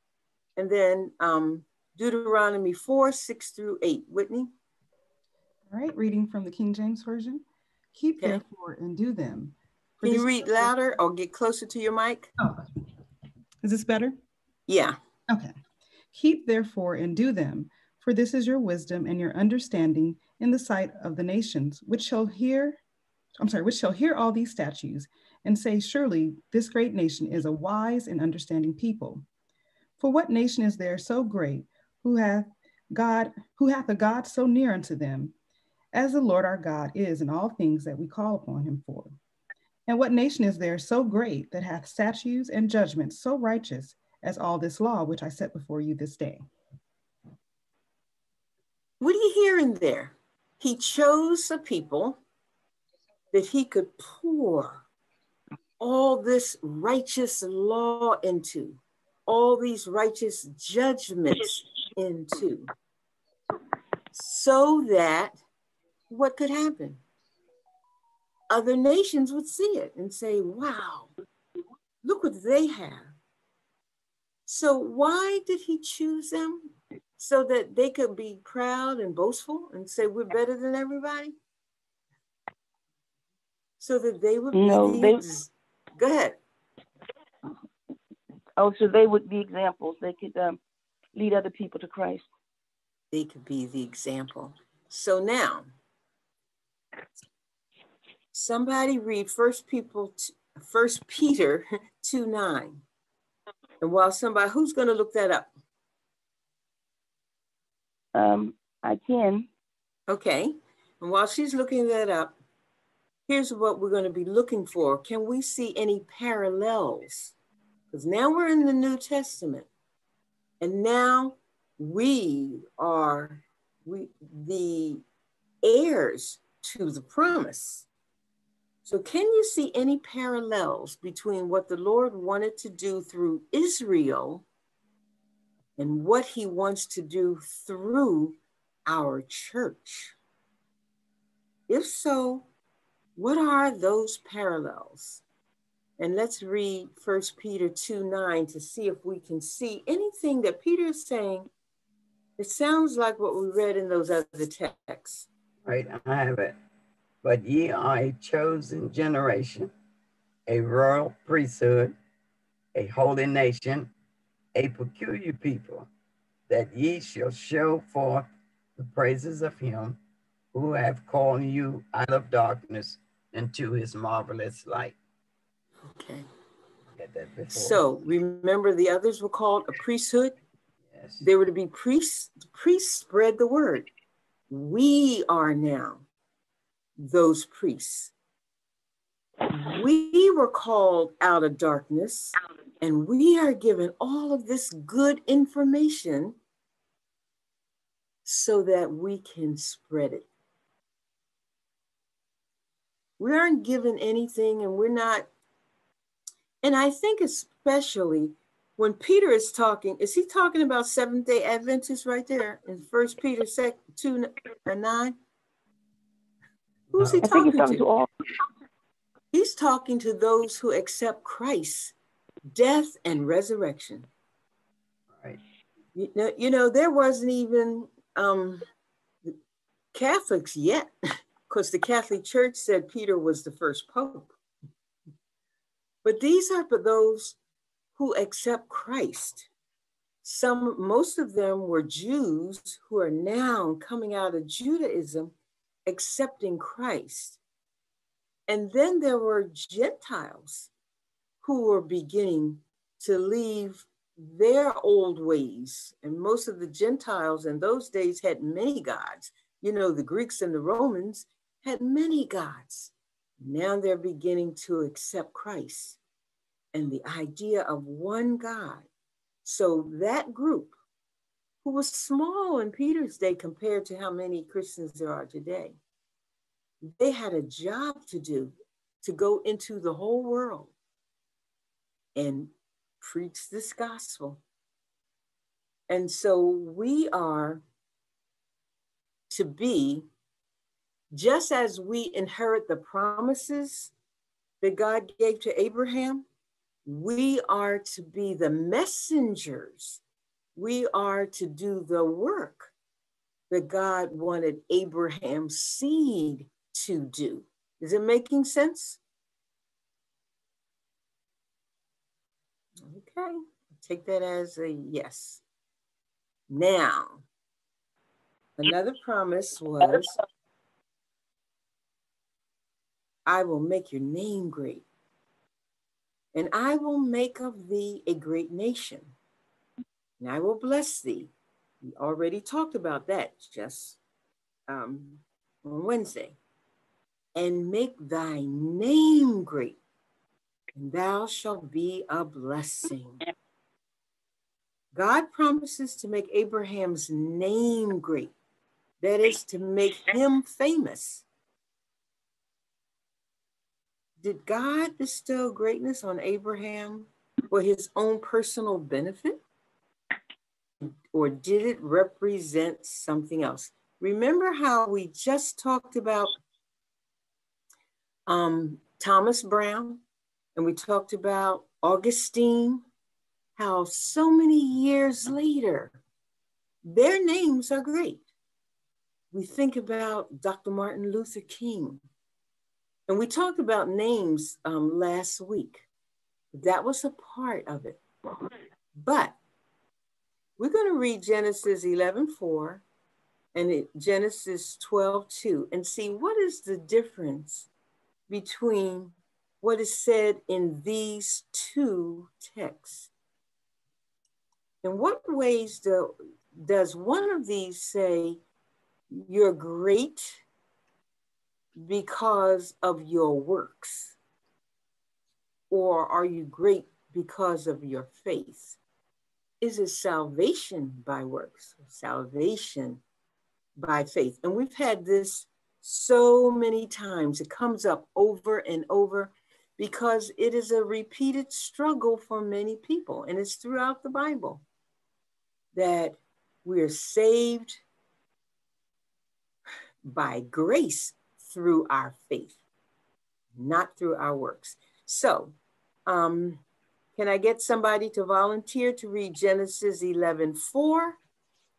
And then um Deuteronomy 4, 6 through 8. Whitney? All right, reading from the King James Version. Keep okay. therefore and do them. Can you read louder or get closer to your mic? Oh, is this better? Yeah. Okay. Keep therefore and do them, for this is your wisdom and your understanding in the sight of the nations, which shall hear, I'm sorry, which shall hear all these statutes and say, Surely this great nation is a wise and understanding people. For what nation is there so great who hath God, who hath a God so near unto them, as the Lord our God is in all things that we call upon him for. And what nation is there so great that hath statutes and judgments so righteous as all this law which I set before you this day? What are you hearing there? He chose a people that he could pour all this righteous law into, all these righteous judgments into so that what could happen? Other nations would see it and say, wow, look what they have. So, why did he choose them? So that they could be proud and boastful and say, we're better than everybody? So that they would no, be. They, Go ahead. Oh, so they would be examples. They could um, lead other people to Christ. They could be the example. So now, somebody read First People, First Peter two nine. And while somebody, who's going to look that up? Um, I can. Okay. And while she's looking that up, here's what we're going to be looking for. Can we see any parallels? Because now we're in the New Testament. And now we are we the heirs to the promise. So can you see any parallels between what the Lord wanted to do through Israel and what he wants to do through our church? If so, what are those parallels? And let's read First Peter 2 9 to see if we can see anything that Peter is saying. It sounds like what we read in those other texts. Right, I have it. But ye are a chosen generation, a royal priesthood, a holy nation, a peculiar people, that ye shall show forth the praises of him who have called you out of darkness into his marvelous light. Okay. So remember the others were called a priesthood? Yes. They were to be priests. Priests spread the word. We are now those priests. We were called out of darkness and we are given all of this good information so that we can spread it. We aren't given anything and we're not, and I think especially when Peter is talking, is he talking about Seventh day Adventists right there in First Peter 2 and 9? Who's he talking, talking to? to He's talking to those who accept Christ, death and resurrection. Right. You know, you know there wasn't even um, Catholics yet, because the Catholic Church said Peter was the first pope. But these are for those who accept Christ. Some, most of them were Jews who are now coming out of Judaism, accepting Christ. And then there were Gentiles who were beginning to leave their old ways. And most of the Gentiles in those days had many gods. You know, the Greeks and the Romans had many gods. Now they're beginning to accept Christ and the idea of one God. So that group, who was small in Peter's day compared to how many Christians there are today, they had a job to do to go into the whole world and preach this gospel. And so we are to be, just as we inherit the promises that God gave to Abraham, we are to be the messengers. We are to do the work that God wanted Abraham's seed to do. Is it making sense? Okay, take that as a yes. Now, another promise was I will make your name great, and I will make of thee a great nation, and I will bless thee. We already talked about that just um, on Wednesday. And make thy name great, and thou shalt be a blessing. God promises to make Abraham's name great, that is, to make him famous. Did God bestow greatness on Abraham for his own personal benefit? Or did it represent something else? Remember how we just talked about um, Thomas Browne? and we talked about Augustine, how so many years later, their names are great. We think about Dr. Martin Luther King, and we talked about names um, last week. That was a part of it. But we're going to read Genesis 11 4 and Genesis 12 2 and see what is the difference between what is said in these two texts. In what ways do, does one of these say, you're great because of your works? Or are you great because of your faith? Is it salvation by works? Salvation by faith? And we've had this so many times. It comes up over and over because it is a repeated struggle for many people, and it's throughout the Bible that we are saved by grace through our faith, not through our works. So, um, can I get somebody to volunteer to read Genesis 11 4?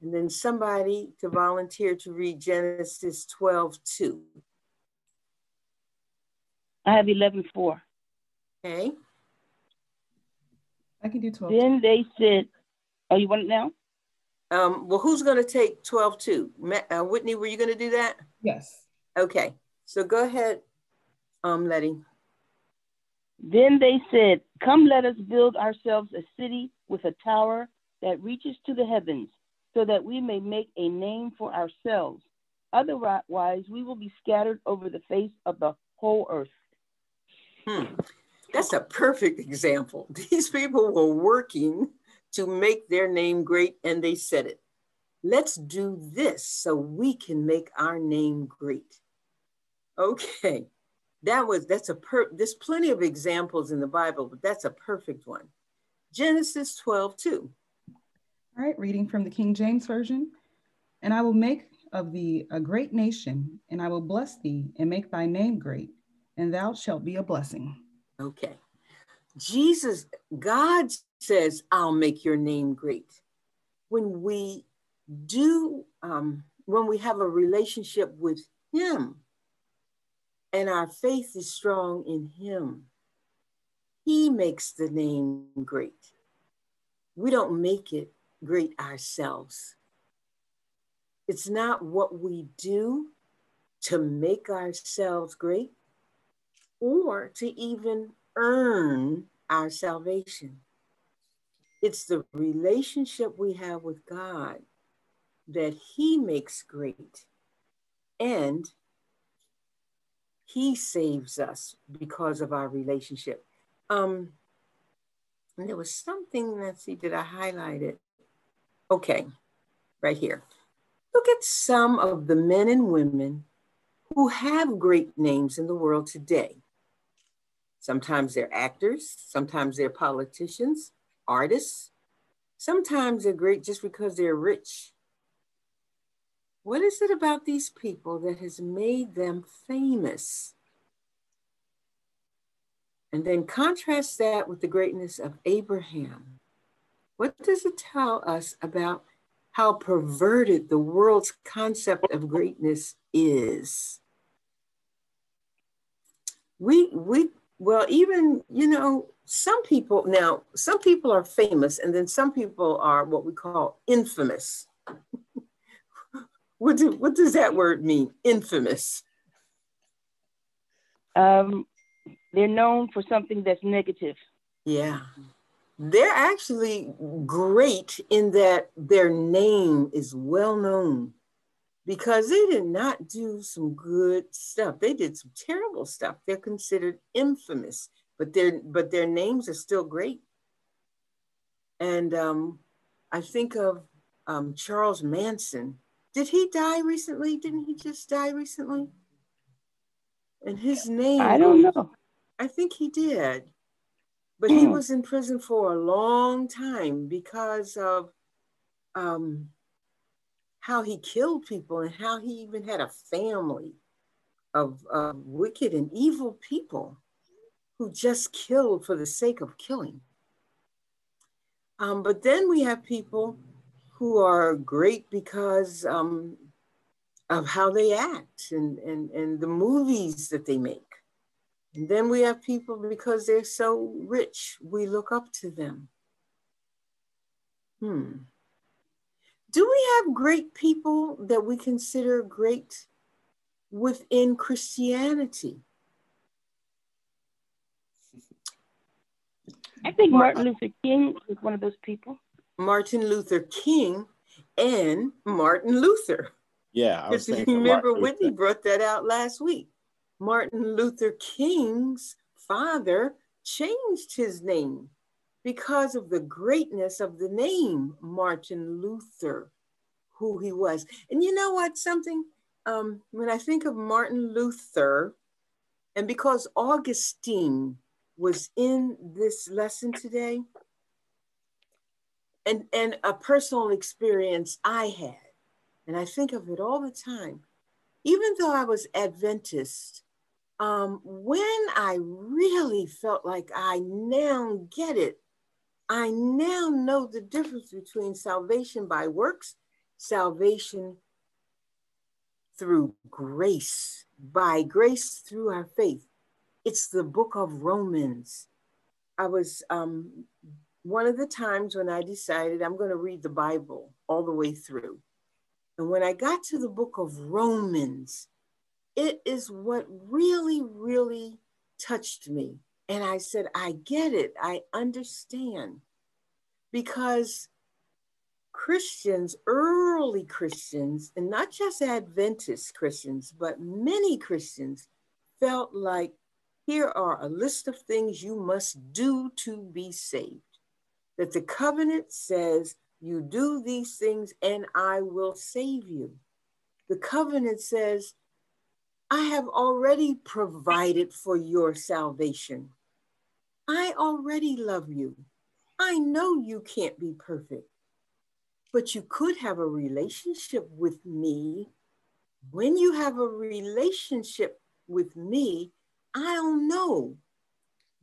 And then somebody to volunteer to read Genesis 12 2. I have 11 4. Okay. I can do 12. Then they said, Oh, you want it now? Um, well, who's going to take 12 2? Uh, Whitney, were you going to do that? Yes. Okay. So go ahead, um, Letty. Then they said, Come, let us build ourselves a city with a tower that reaches to the heavens, so that we may make a name for ourselves. Otherwise, we will be scattered over the face of the whole earth. Hmm. That's a perfect example. These people were working to make their name great, and they said it. Let's do this so we can make our name great. Okay, that was that's a per. There's plenty of examples in the Bible, but that's a perfect one. Genesis 12, 2. All right, reading from the King James Version. And I will make of thee a great nation, and I will bless thee and make thy name great, and thou shalt be a blessing. Okay. Jesus, God says, I'll make your name great. When we do, um, when we have a relationship with Him and our faith is strong in Him, He makes the name great. We don't make it great ourselves. It's not what we do to make ourselves great or to even earn our salvation. It's the relationship we have with God that He makes great. And He saves us because of our relationship. Um, and there was something, let's see, did I highlight it? Okay, right here. Look at some of the men and women who have great names in the world today. Sometimes they're actors, sometimes they're politicians, artists. Sometimes they're great just because they're rich. What is it about these people that has made them famous? And then contrast that with the greatness of Abraham. What does it tell us about how perverted the world's concept of greatness is? We, we well, even, you know, some people, now, some people are famous and then some people are what we call infamous. What, do, what does that word mean, infamous? Um, they're known for something that's negative. Yeah. They're actually great in that their name is well known because they did not do some good stuff. They did some terrible stuff. They're considered infamous, but their but their names are still great. And um, I think of um, Charles Manson. Did he die recently? Didn't he just die recently? And his name. I don't know. I think he did. But he was in prison for a long time because of um, how he killed people and how he even had a family of uh, wicked and evil people who just killed for the sake of killing. Um, but then we have people who are great because um, of how they act and, and, and the movies that they make. And then we have people because they're so rich, we look up to them. Hmm do we have great people that we consider great within Christianity? I think Martin Luther King is one of those people. Martin Luther King and Martin Luther. Yeah, I was remember Whitney brought that out last week. Martin Luther King's father changed his name because of the greatness of the name Martin Luther, who he was. And you know what? Something, um, when I think of Martin Luther, and because Augustine was in this lesson today, and, and a personal experience I had, and I think of it all the time, even though I was Adventist, um, when I really felt like I now get it, I now know the difference between salvation by works, salvation through grace, by grace through our faith. It's the book of Romans. I was um, one of the times when I decided I'm going to read the Bible all the way through. And when I got to the book of Romans, it is what really, really touched me. And I said, I get it. I understand. Because Christians, early Christians, and not just Adventist Christians, but many Christians felt like here are a list of things you must do to be saved. That the covenant says, you do these things and I will save you. The covenant says, I have already provided for your salvation. I already love you. I know you can't be perfect, but you could have a relationship with me. When you have a relationship with me, I'll know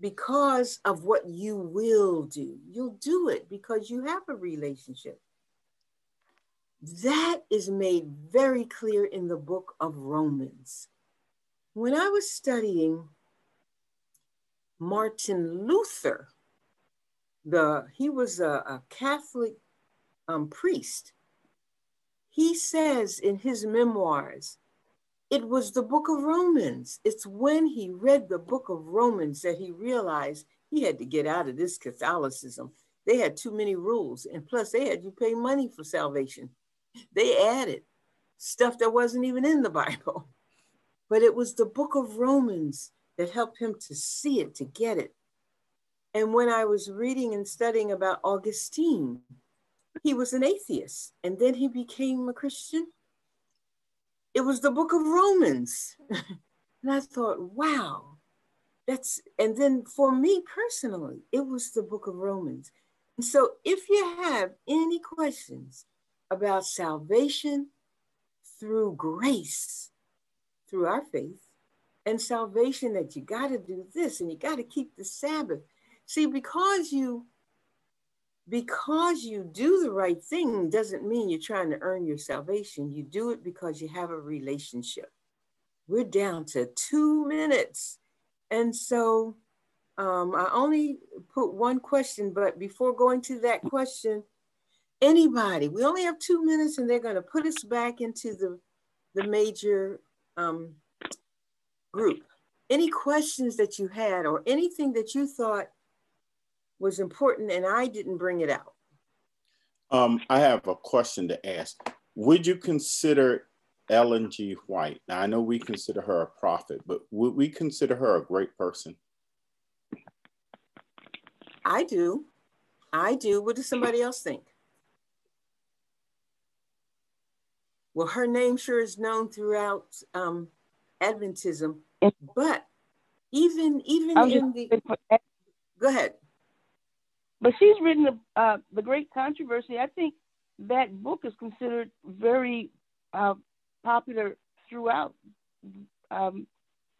because of what you will do. You'll do it because you have a relationship. That is made very clear in the book of Romans. When I was studying Martin Luther, the he was a, a Catholic um, priest. He says in his memoirs, it was the book of Romans. It's when he read the book of Romans that he realized he had to get out of this Catholicism. They had too many rules, and plus they had you pay money for salvation. They added stuff that wasn't even in the Bible. But it was the book of Romans that helped him to see it, to get it. And when I was reading and studying about Augustine, he was an atheist and then he became a Christian. It was the book of Romans. and I thought, wow, that's, and then for me personally, it was the book of Romans. And so if you have any questions about salvation through grace, through our faith and salvation that you got to do this and you got to keep the Sabbath. See, because you because you do the right thing doesn't mean you're trying to earn your salvation. You do it because you have a relationship. We're down to two minutes. And so um, I only put one question, but before going to that question, anybody, we only have two minutes and they're going to put us back into the, the major um, group. Any questions that you had or anything that you thought was important and I didn't bring it out? Um, I have a question to ask. Would you consider Ellen G. White? Now, I know we consider her a prophet, but would we consider her a great person? I do. I do. What does somebody else think? Well, her name sure is known throughout um, Adventism, but even even in the go ahead. But she's written uh, the Great Controversy. I think that book is considered very uh, popular throughout um,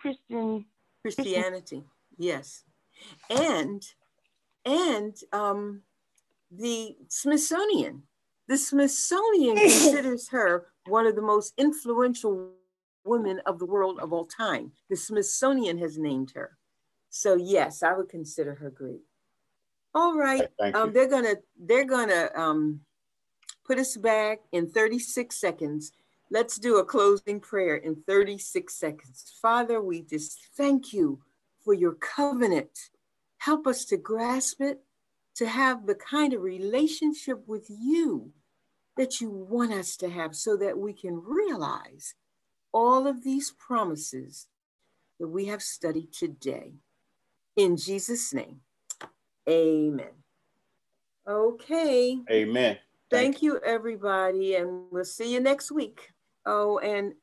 Christian Christianity. Christian. Yes, and and um, the Smithsonian. The Smithsonian considers her one of the most influential women of the world of all time. The Smithsonian has named her. So yes, I would consider her great. All right, um, they're gonna they're gonna um, put us back in 36 seconds. Let's do a closing prayer in 36 seconds. Father, we just thank you for your covenant. Help us to grasp it, to have the kind of relationship with you that you want us to have so that we can realize all of these promises that we have studied today. In Jesus' name, amen. Okay. Amen. Thank, Thank you, everybody, and we'll see you next week. Oh, and